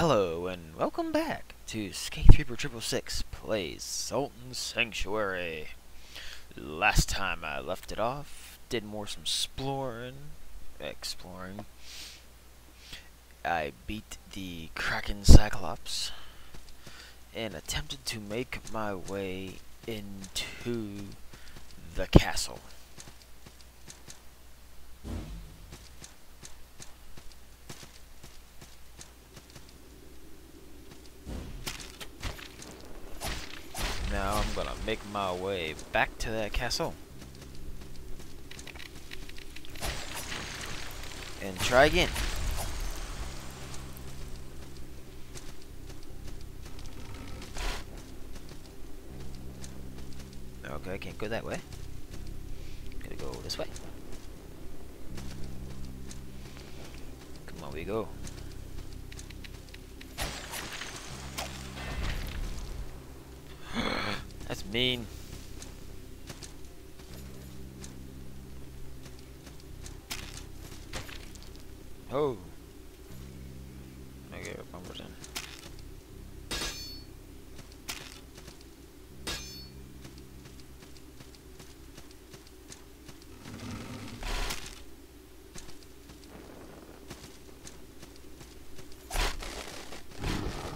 Hello and welcome back to Skeith Reaper Triple Six plays Salt and Sanctuary. Last time I left it off, did more some exploring, exploring. I beat the Kraekan Cyclops and attempted to make my way into the castle. Now I'm gonna make my way back to that castle. And try again. Okay, I can't go that way. Gotta go this way. Come on, we go. That's mean. Oh. I get bumpers in.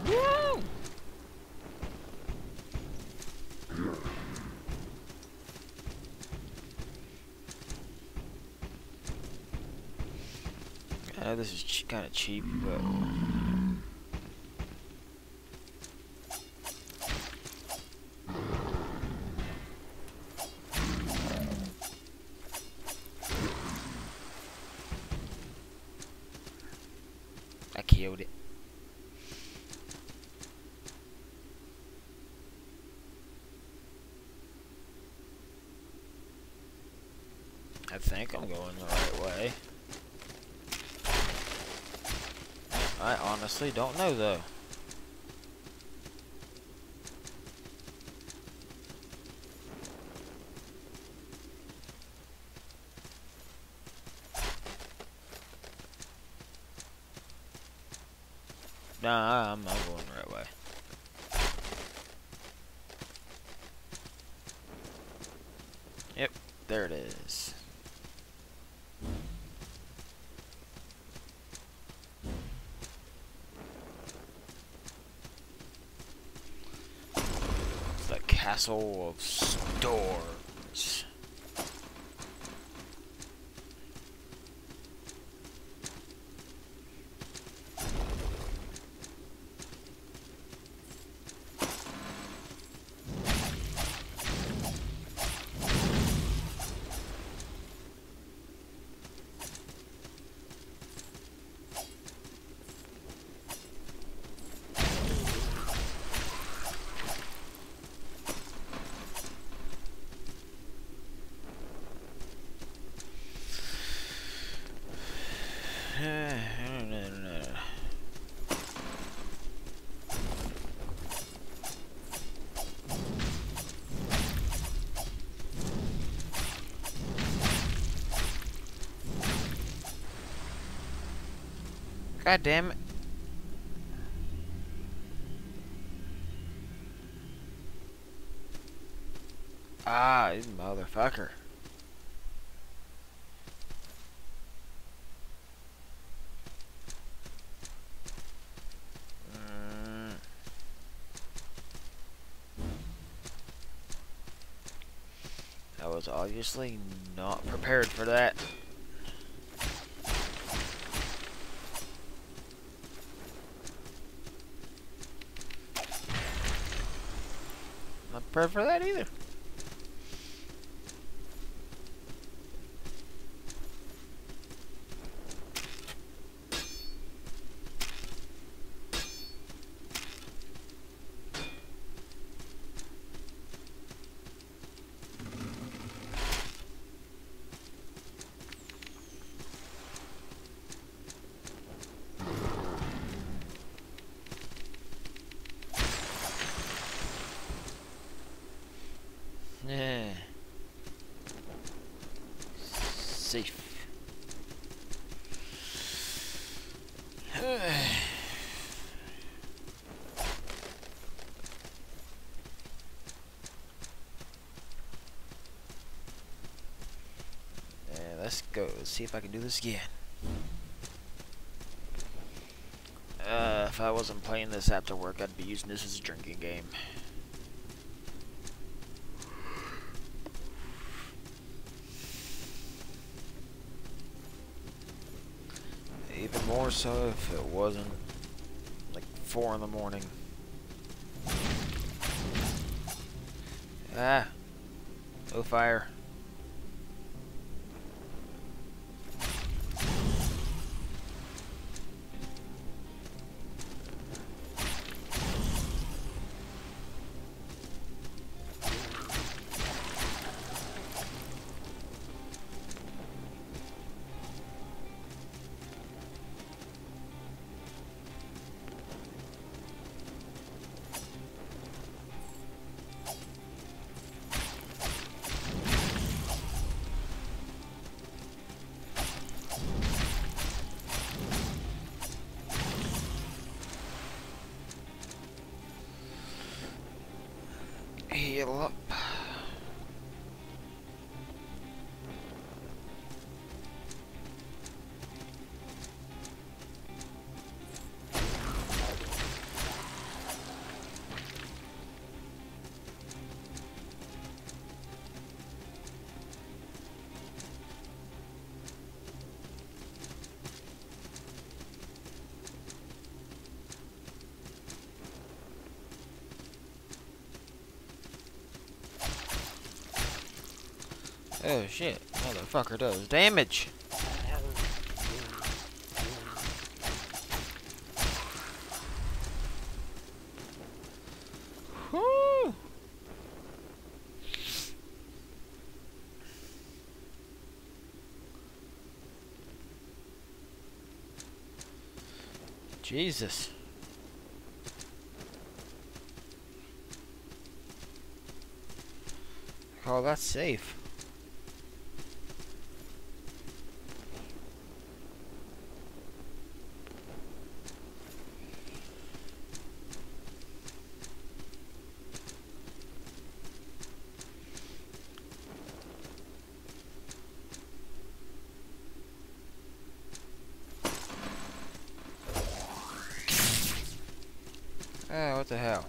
Woo! I know this is ch kind of cheap, but I killed it. I think I'm going the right way. I honestly don't know though. Nah, I'm going the right way. Yep, there it is. Castle of Storms. God damn it. Ah, you motherfucker. Mm. I was obviously not prepared for that. Prepared for that either. Yeah. Safe. let's Let's see if I can do this again. Uh, if I wasn't playing this after work, I'd be using this as a drinking game. Even more so if it wasn't like 4 in the morning. Ah! No fire. Oh shit, motherfucker does damage. Jesus. Oh, that's safe. Ah, what the hell?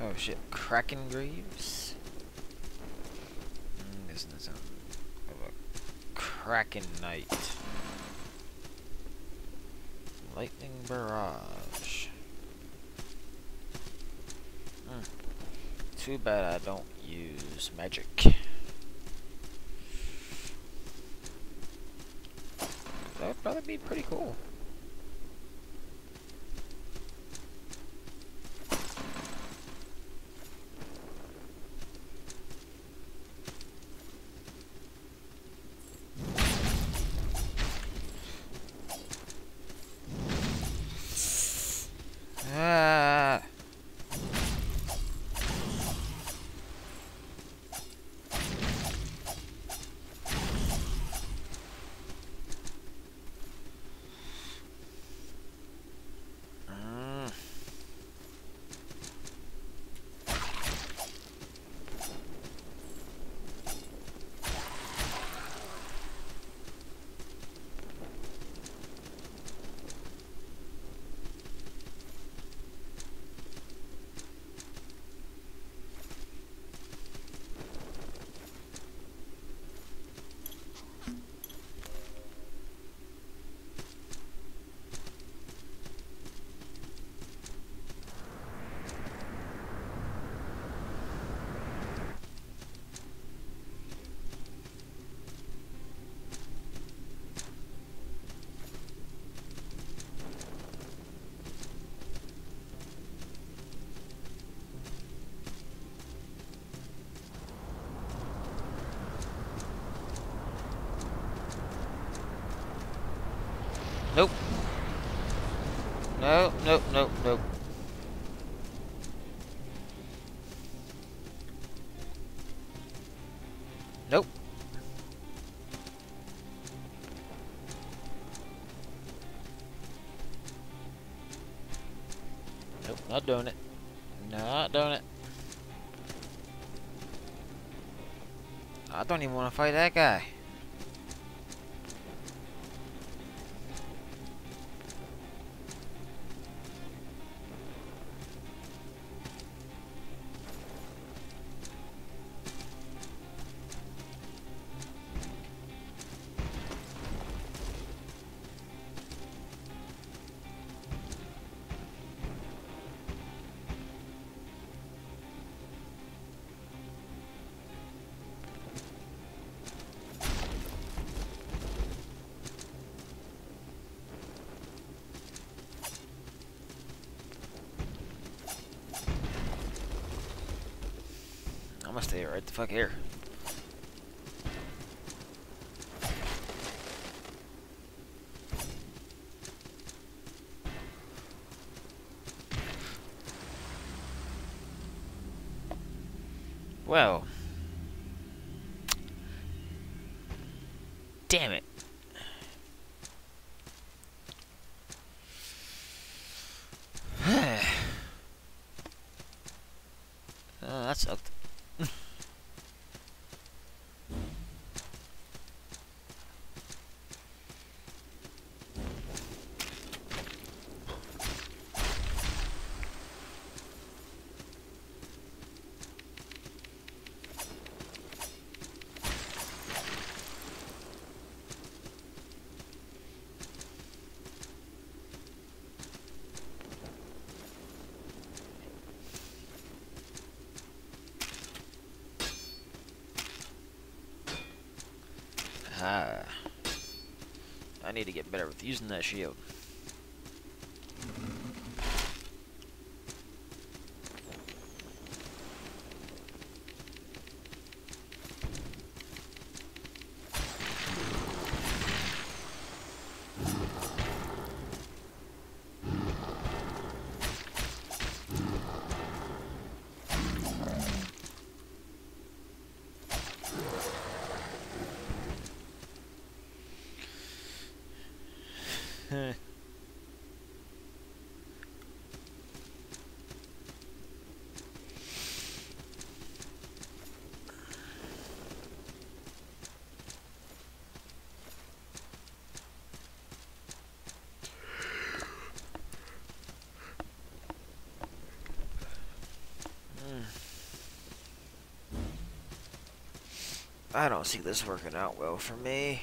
Oh shit, Kraekan Greaves? Mm, isn't of a Kraekan Knight? Lightning Barrage. Hmm. Too bad I don't use magic. That would probably be pretty cool. Nope, nope, nope, nope. Nope. Not doing it. Not doing it. I don't even want to fight that guy. Stay right the fuck here. Well. Damn it. oh, that sucked. Ah. I need to get better with using that shield. I don't see this working out well for me.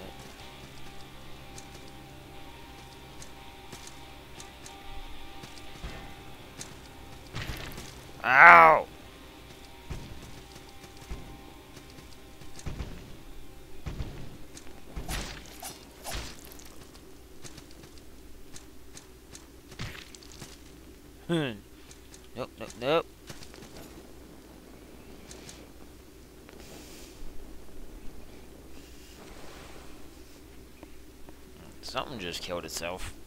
Just killed itself.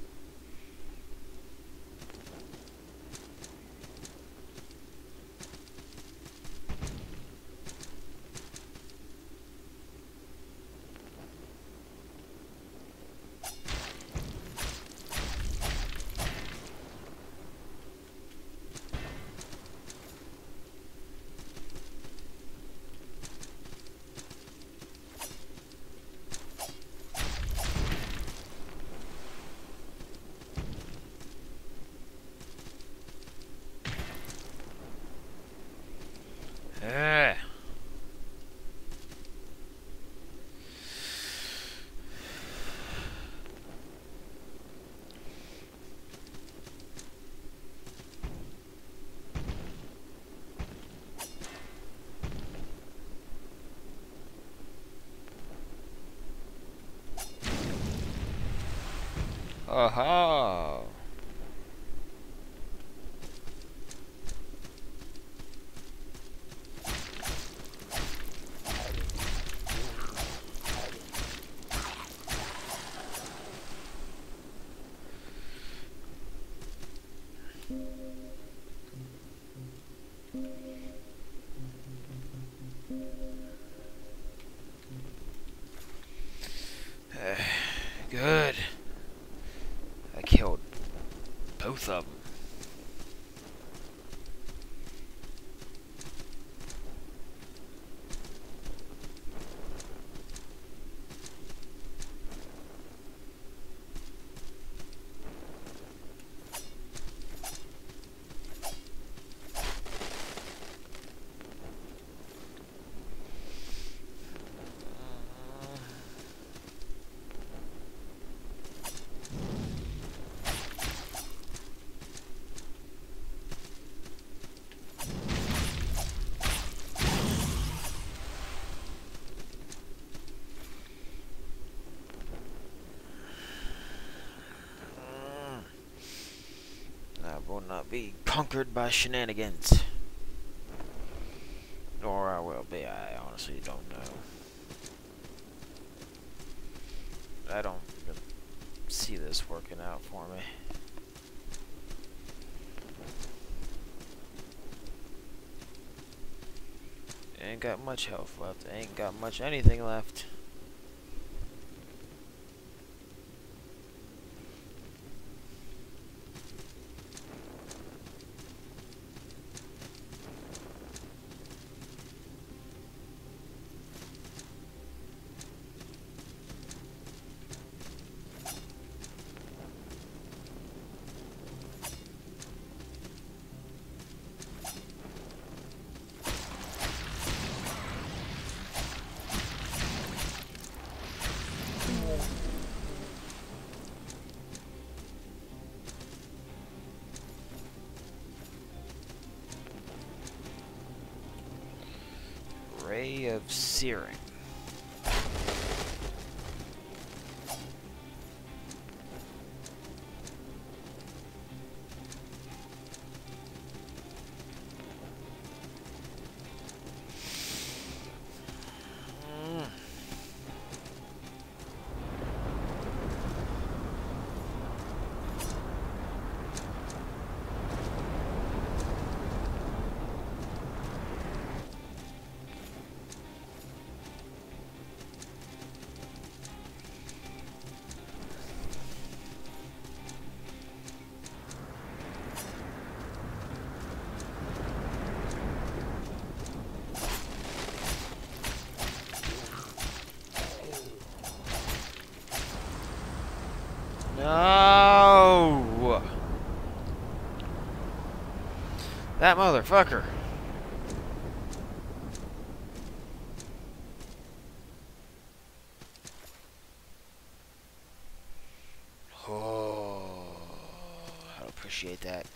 Aha! Good. I killed both of them. I will not be conquered by shenanigans. Or I will be, I honestly don't know. I don't see this working out for me. Ain't got much health left. Ain't got much anything left. Searing. No! That motherfucker. appreciate that.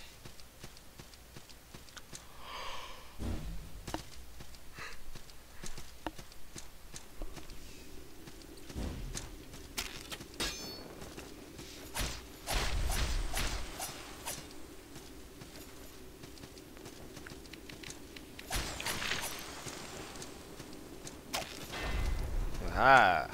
Aha.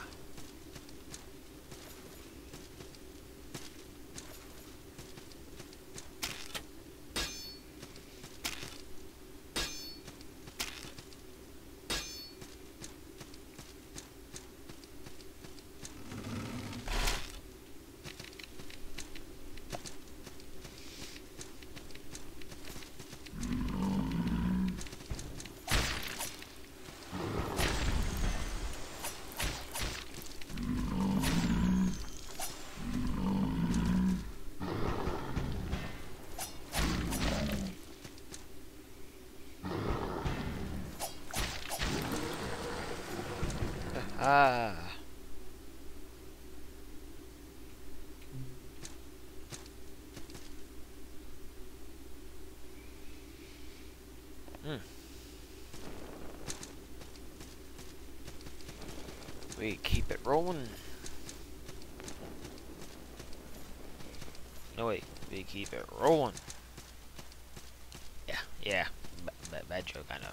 Ah. Hmm. We keep it rolling. No wait, we keep it rolling. Yeah, yeah. B bad joke, I know.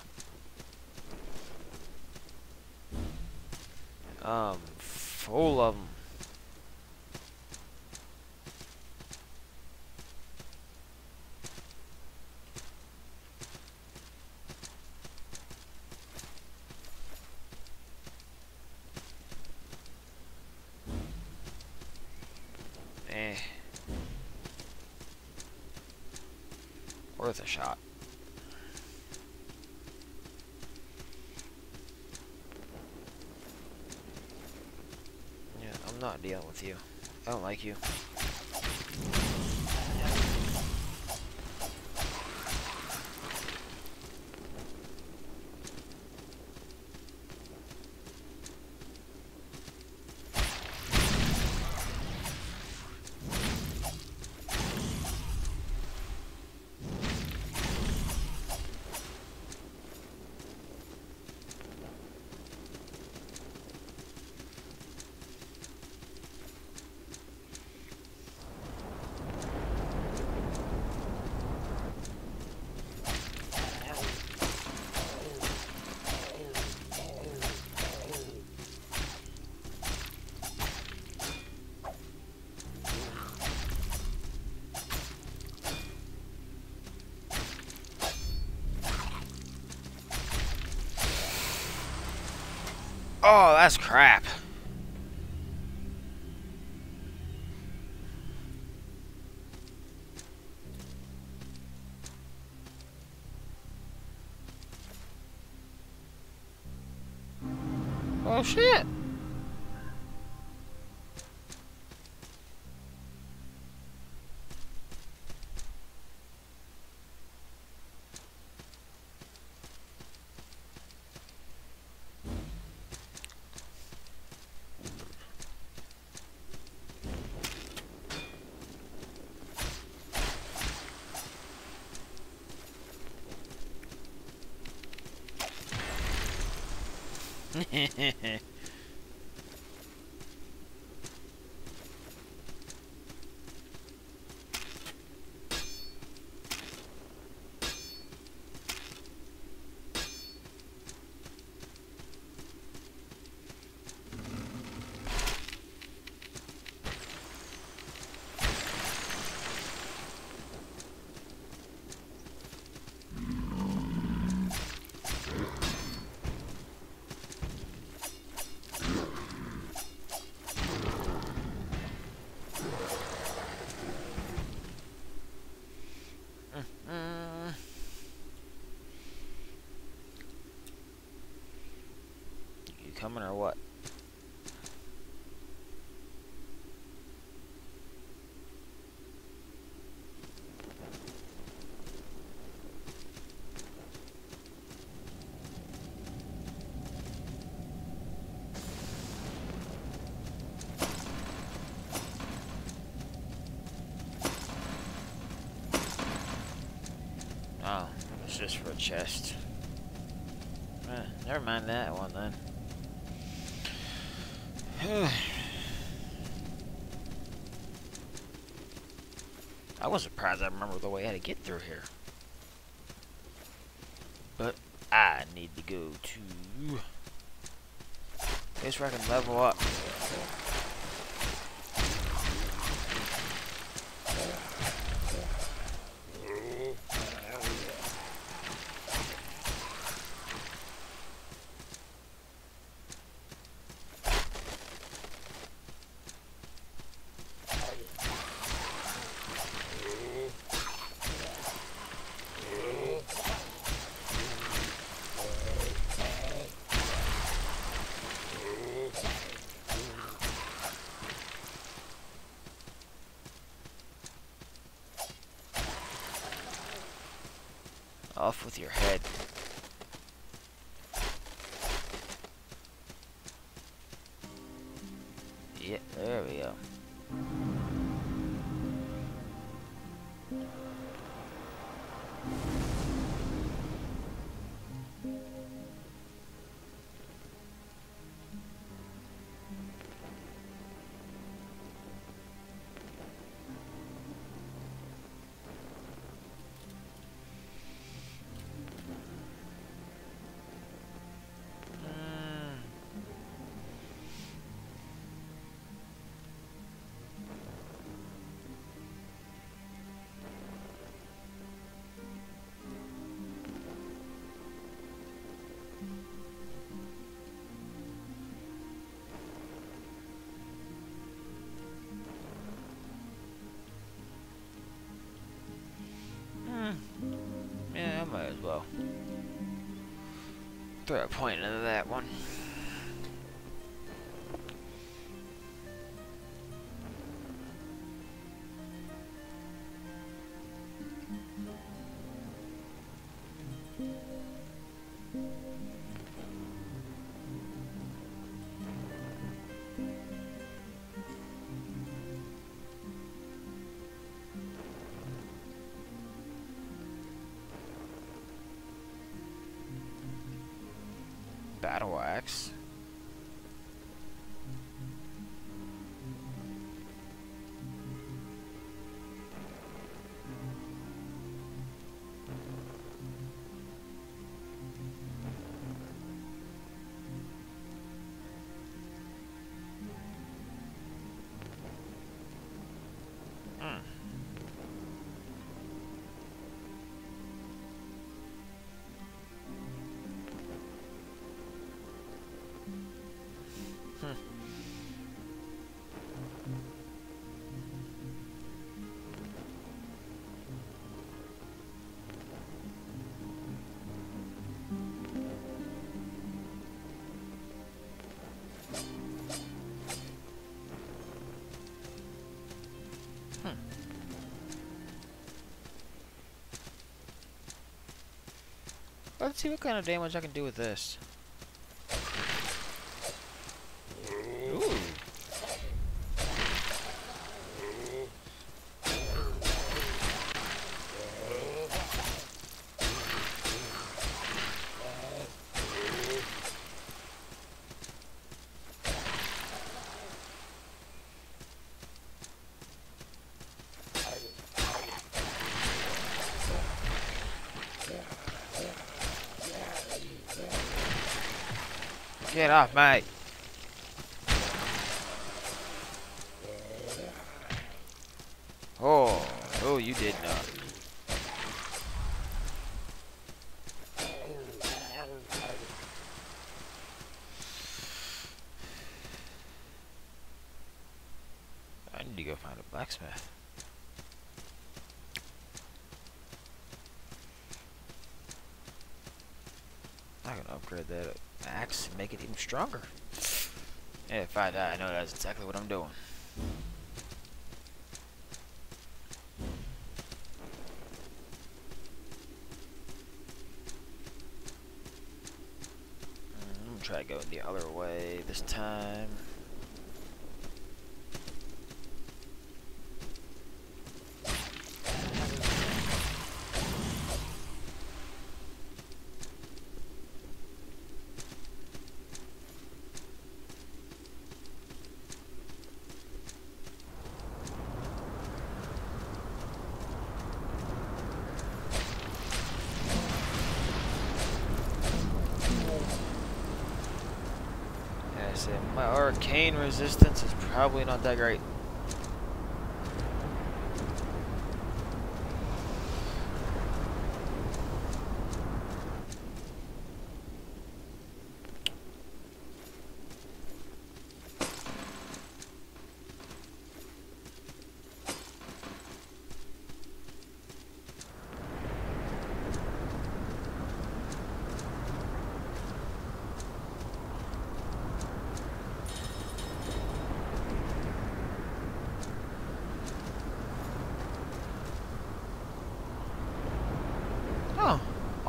Um, full of them. Eh. Worth a shot. Yeah, I'm not dealing with you. I don't like you. That's crap. Oh shit. coming or what? Oh, it's just for a chest. Eh, never mind that one then. I was surprised I remember the way I had to get through here. But I need to go to place where I can level up. As well. Throw a point into that one. Let's see what kind of damage I can do with this. Get off, mate. Oh, oh, you did not. I need to go find a blacksmith. I can upgrade that axe and make it even stronger. If I die, I know that's exactly what I'm doing. Mm, I'm gonna try to go the other way this time. my arcane resistance is probably not that great.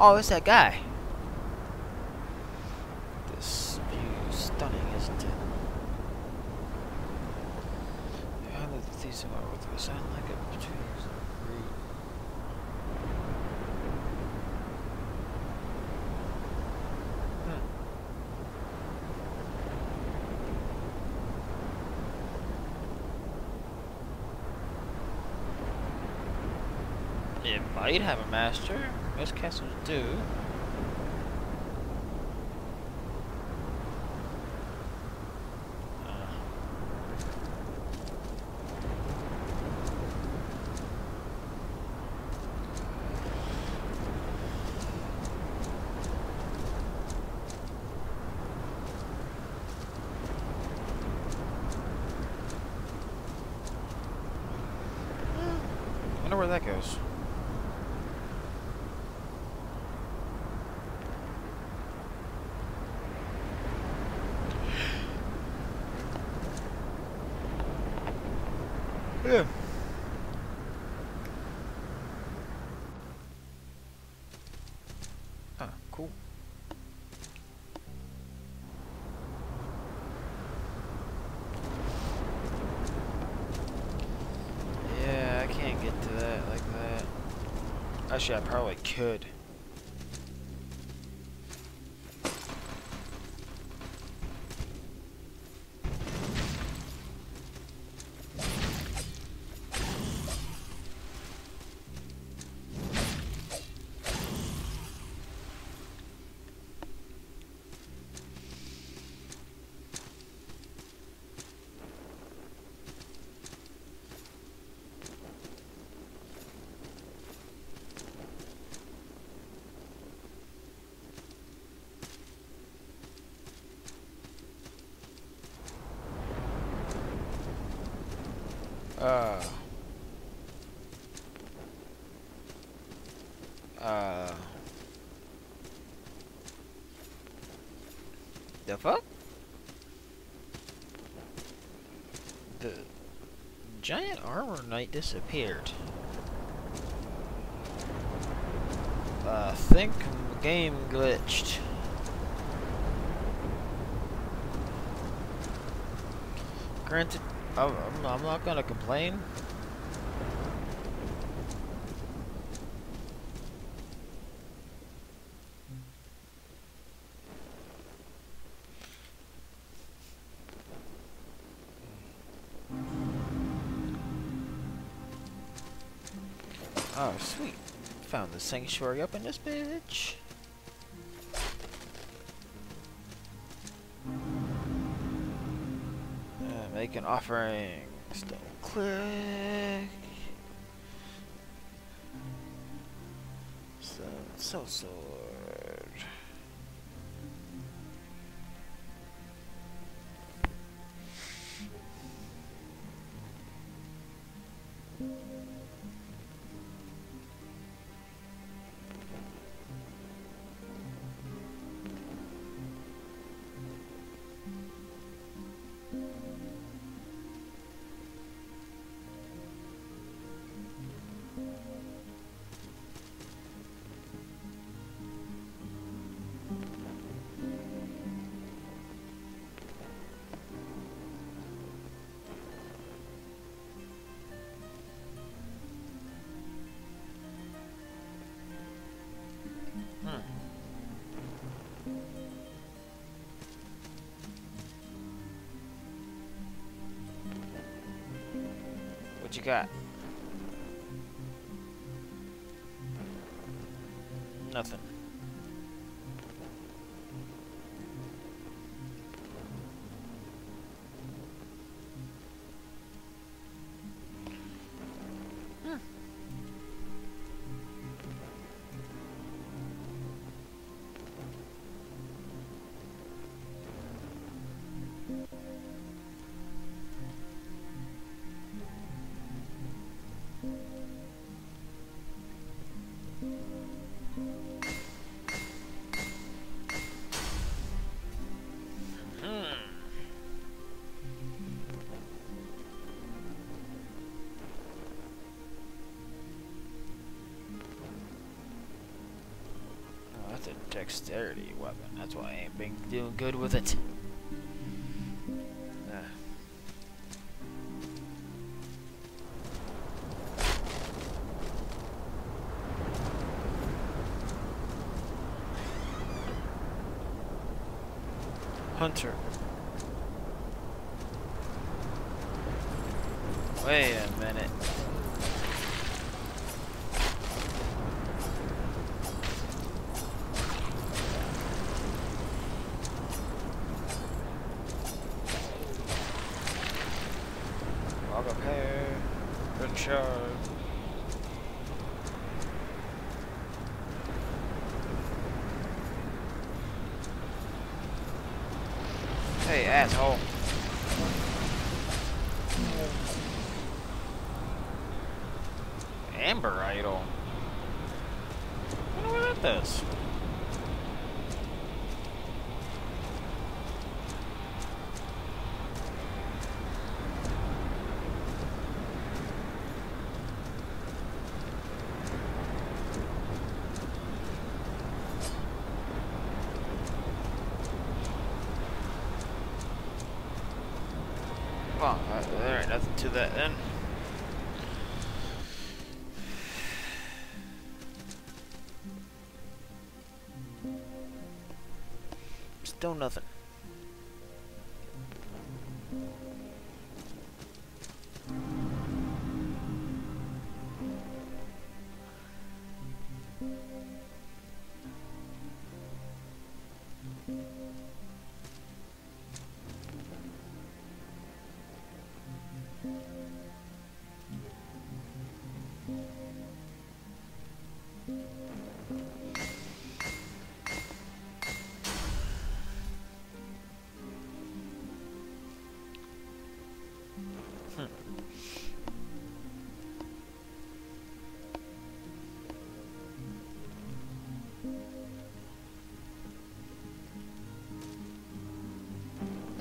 Oh, it's that guy. This view is stunning, isn't it? How did these are with the sound like between root? Hmm. It might have a master. Most castles do. wonder where that goes. Yeah. Ah, cool. Yeah, I can't get to that like that. Actually, I probably could. Uh. Uh. Fuck? The giant armor knight disappeared. I think the game glitched. Granted, I'm, I'm not gonna complain. Sanctuary up in this bitch. Uh, Make an offering. Click. So, so sword. What you got? Dexterity weapon. That's why I ain't been doing good with it. Uh. Hunter. Wait a minute.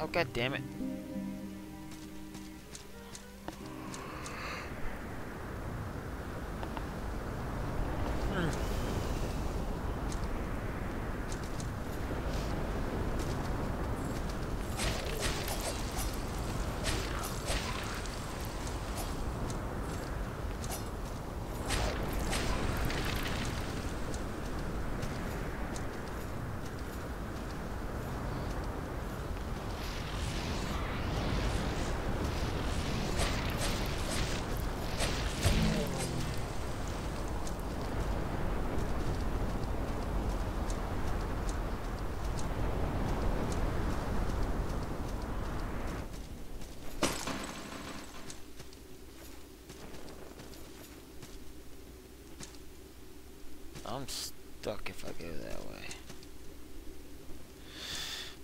Oh god damn it. I'm stuck if I go that way.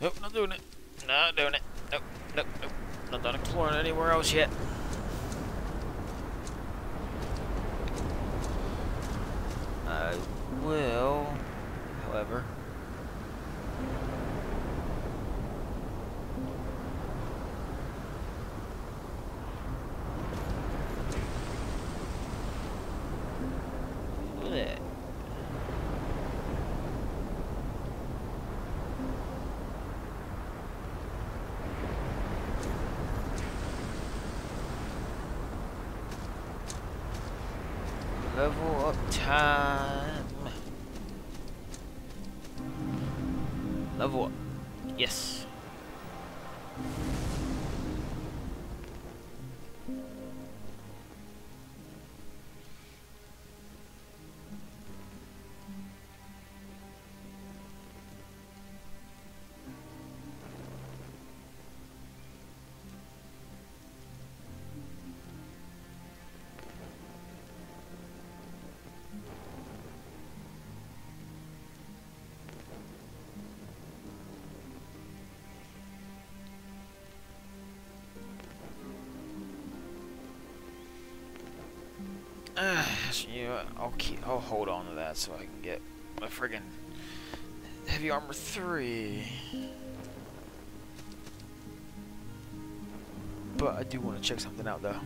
Nope, not doing it. Not doing it. Nope, nope, nope. Not done exploring anywhere else yet. I will, however. Blech. Level up time. Level up. Yes. I'll keep. I'll hold on to that so I can get my friggin' heavy armor three. But I do want to check something out though.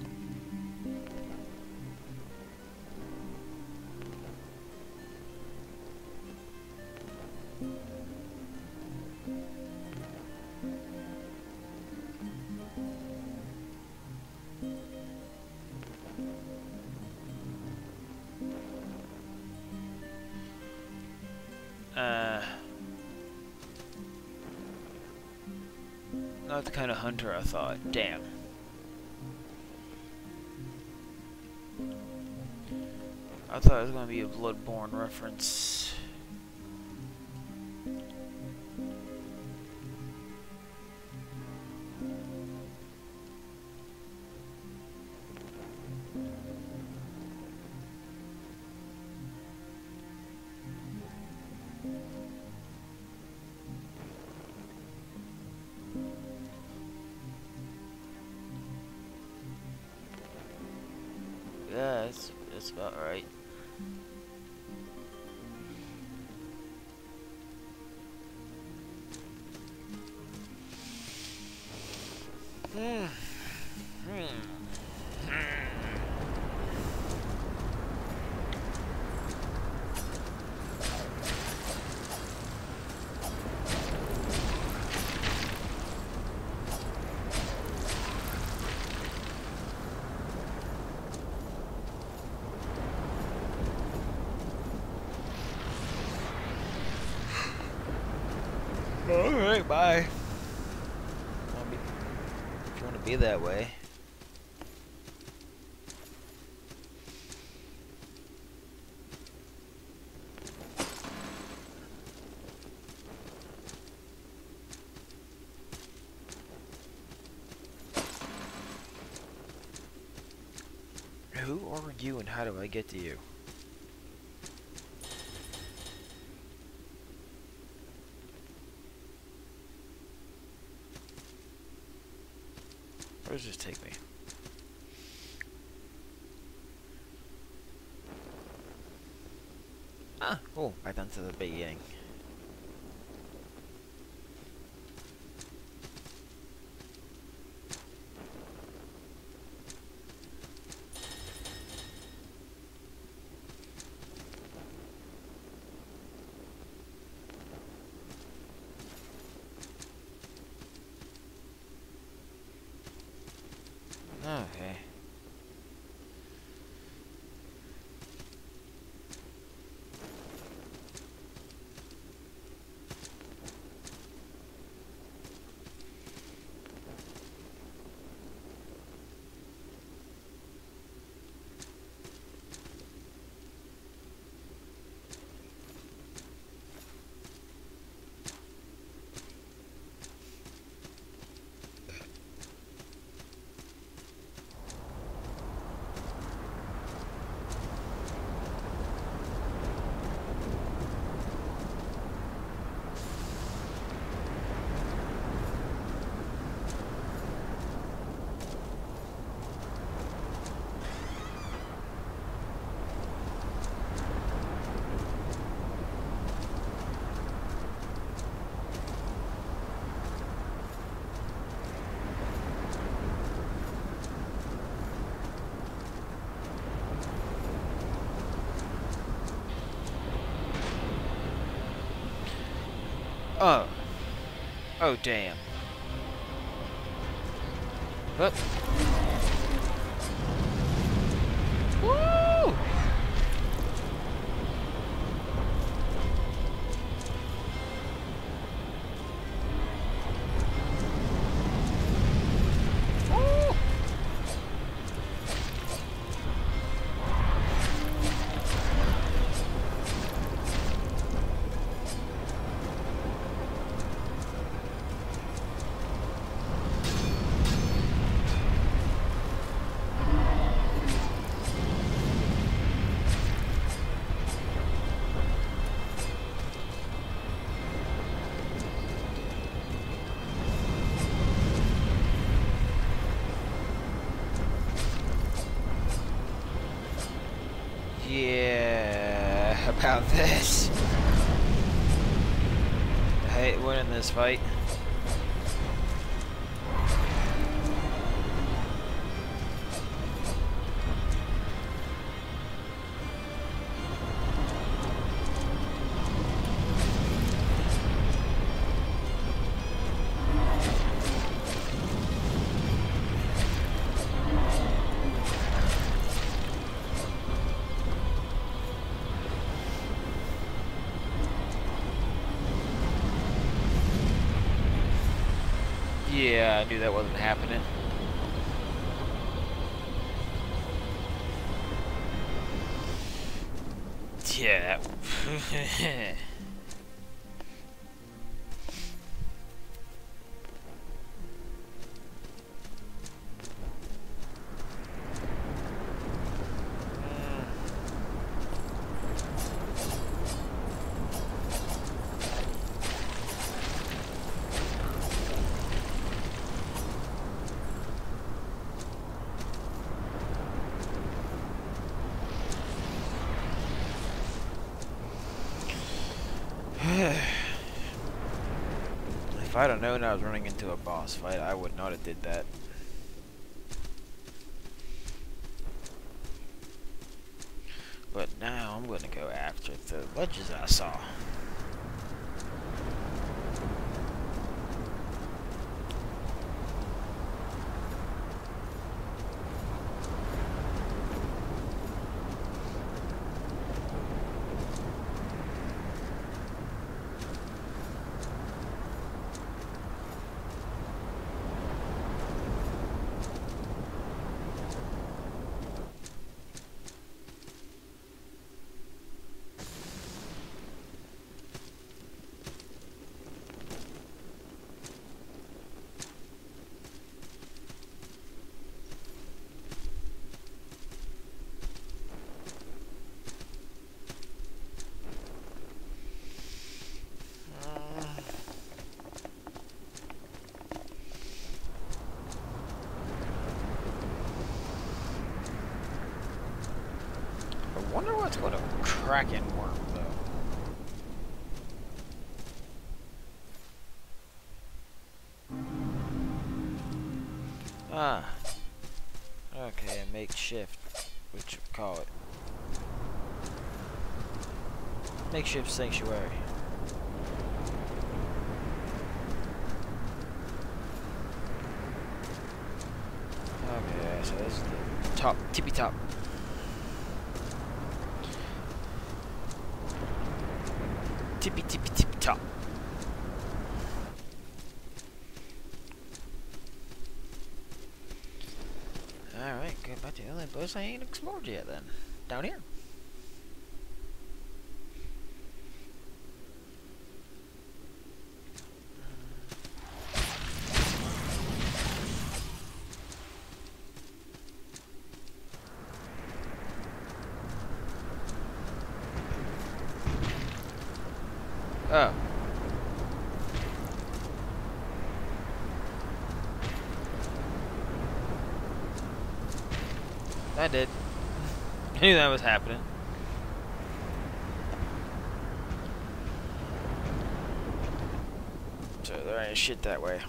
Hunter I thought. Damn. I thought it was going to be a Bloodborne reference. It's about right. Hmm. Alright, bye. If you want to be that way. Who are you and how do I get to you? Where does this take me? Ah, oh, back down to the beginning. Okay. Oh. Oh, damn. Whoop. This. I hate winning this fight. I'd have known I was running into a boss fight, I would not have did that. But now I'm going to go after the ledges I saw. Going to Kraekan Wyrm, though. Ah. Okay, a makeshift. What you call it? Makeshift sanctuary. Okay, so this is the top, tippy top. Tippy tippy tippy top. Alright, go back place I ain't explored yet then. Down here. Oh. I did. I knew that was happening. So there ain't shit that way.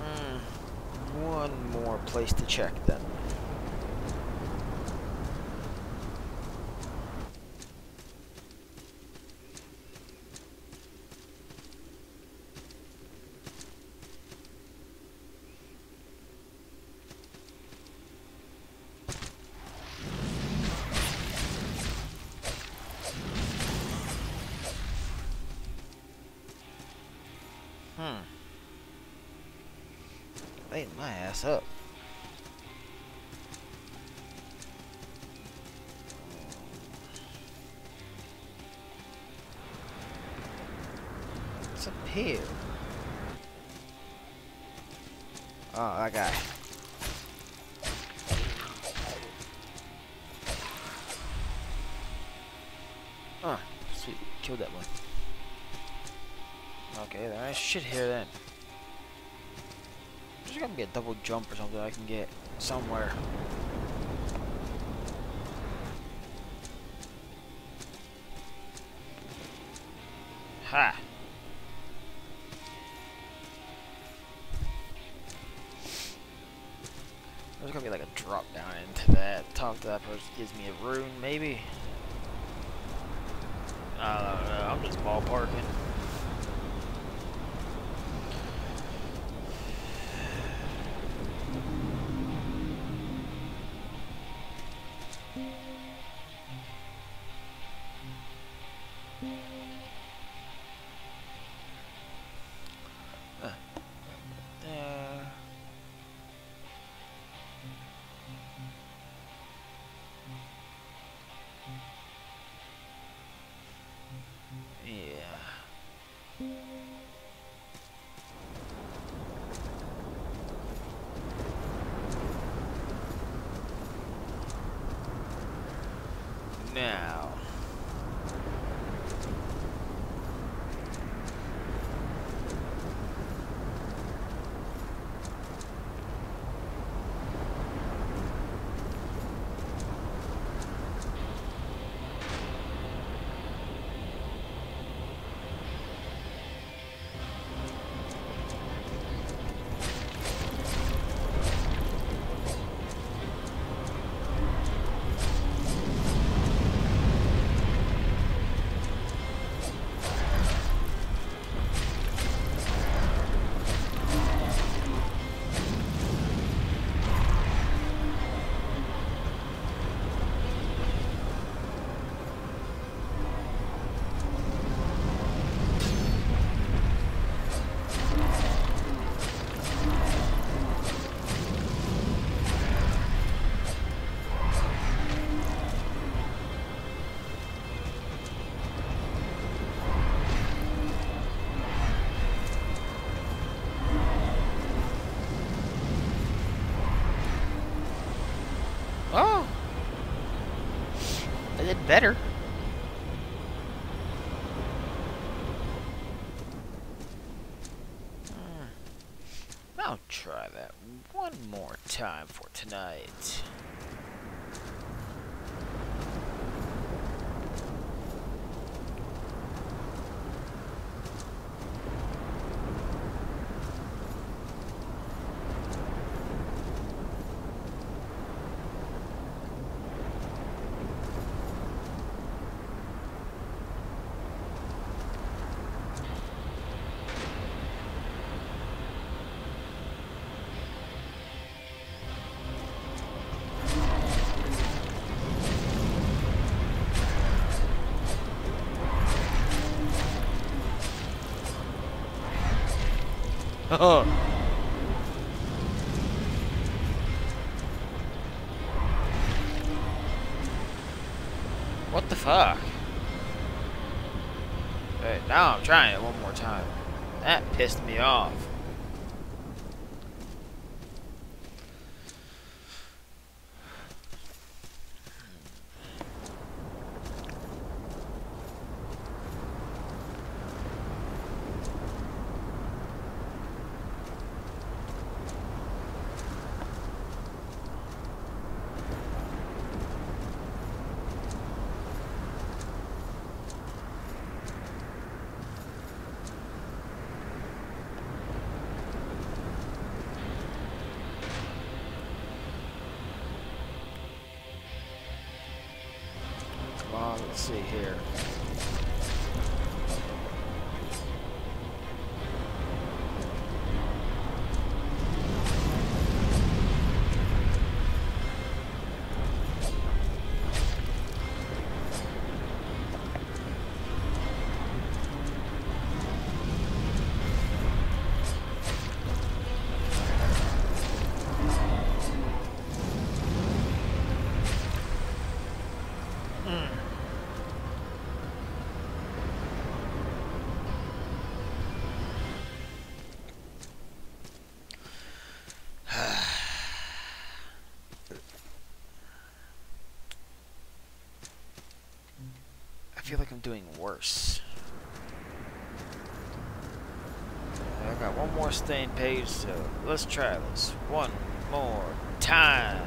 Hmm. One more place to check then. Double jump or something I can get somewhere. Ha! There's gonna be like a drop down into that. Top to that person gives me a rune, maybe? I don't know, I'm just ballparking. Better. I'll try that one more time for tonight. what the fuck? Hey, now I'm trying it one more time. That pissed me off. Come on, let's see here. Feel like I'm doing worse. I got one more stained page, so let's try this one more time.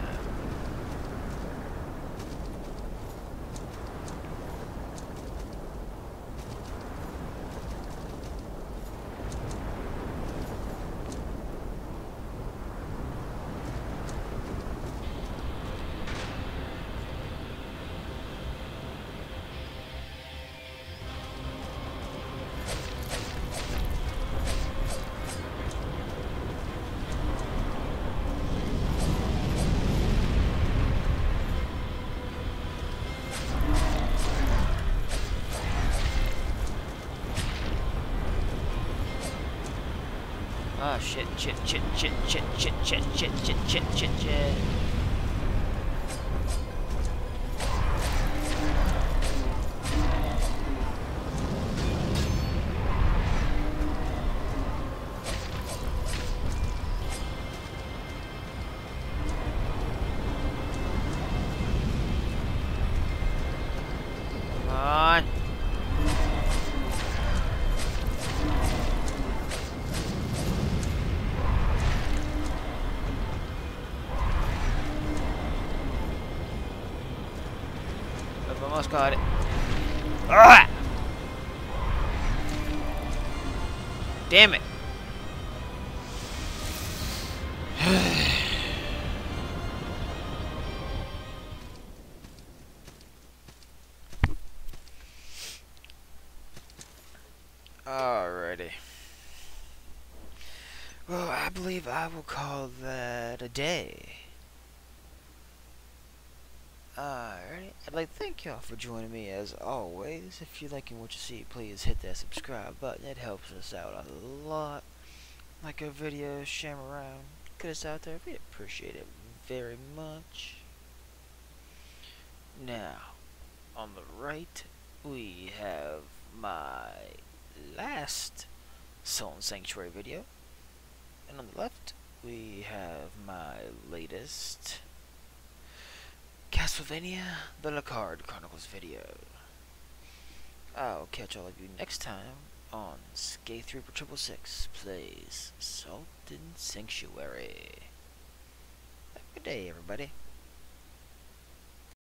Oh shit, shit, shit, shit, shit, shit, shit, shit, shit, shit, for joining me as always. If you're liking what you see, please hit that subscribe button. It helps us out a lot. Like our videos, share 'em around, get us out there. We appreciate it very much. Now, on the right, we have my last Salt and Sanctuary video. And on the left, we have my latest Castlevania The Lacard Chronicles video. I'll catch all of you next time on Skeith Reaper Triple Six plays Salt and Sanctuary. Have a good day, everybody.